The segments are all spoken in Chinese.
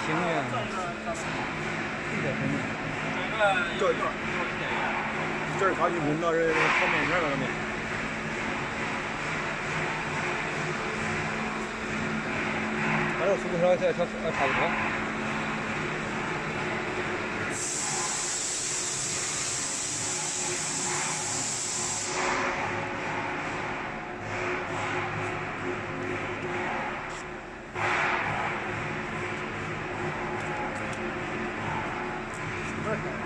行呀这这这这这这是啥你闻到这个泡面片了没反正速度上来再差不多 Look.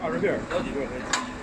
二十片儿，好几个可以。